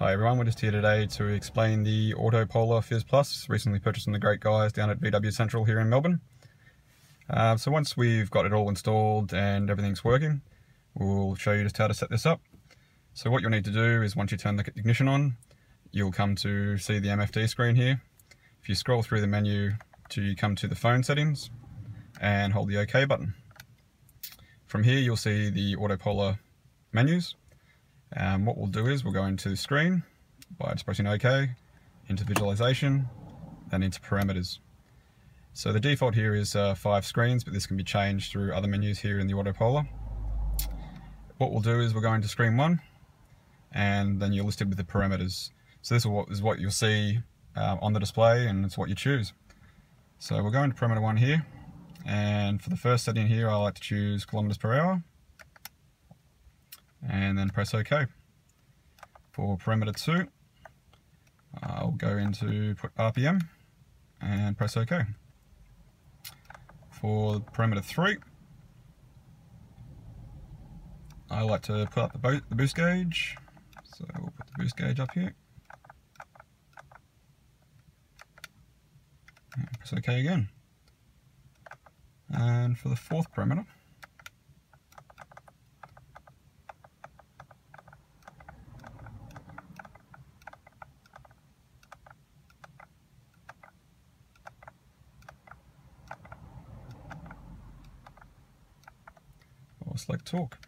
Hi everyone, we're just here today to explain the Autopolar FIS Plus, recently purchased from the great guys down at VW Central here in Melbourne. Uh, so once we've got it all installed and everything's working, we'll show you just how to set this up. So what you'll need to do is once you turn the ignition on, you'll come to see the MFD screen here. If you scroll through the menu to come to the phone settings and hold the OK button. From here you'll see the Autopolar menus um, what we'll do is we'll go into screen by just pressing OK, into visualization, then into parameters. So the default here is uh, five screens, but this can be changed through other menus here in the Autopolar. What we'll do is we'll go into screen one, and then you're listed with the parameters. So this is what you'll see uh, on the display, and it's what you choose. So we'll go into parameter one here, and for the first setting here, I like to choose kilometers per hour and then press OK. For parameter 2, I'll go into put RPM and press OK. For parameter 3, I like to put up the, the boost gauge, so we'll put the boost gauge up here. And press OK again. And for the fourth parameter, or select torque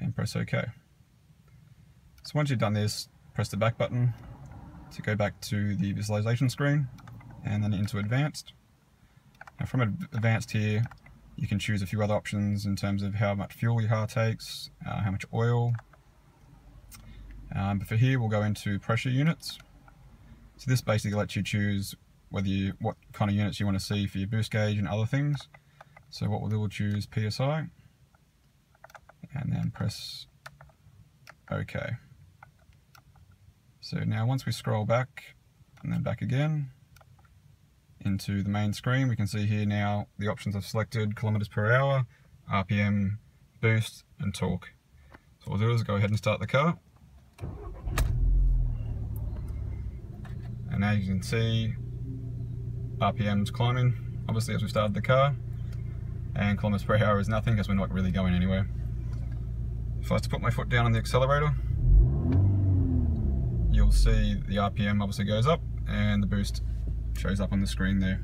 and press OK. So once you've done this, press the back button to go back to the visualization screen and then into advanced. Now from advanced here, you can choose a few other options in terms of how much fuel your car takes, uh, how much oil. Um, but for here, we'll go into pressure units. So this basically lets you choose whether you what kind of units you want to see for your boost gauge and other things. So what we'll do, we'll choose PSI and then press OK. So now once we scroll back and then back again into the main screen, we can see here now the options I've selected, kilometers per hour, RPM, boost and torque. So what we'll do is go ahead and start the car. And now you can see RPM's climbing, obviously as we started the car, and kilometers per hour is nothing because we're not really going anywhere. If I was to put my foot down on the accelerator, you'll see the RPM obviously goes up and the boost shows up on the screen there.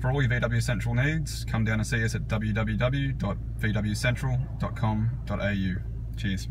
For all your VW Central needs, come down and see us at www.vwcentral.com.au. Cheers.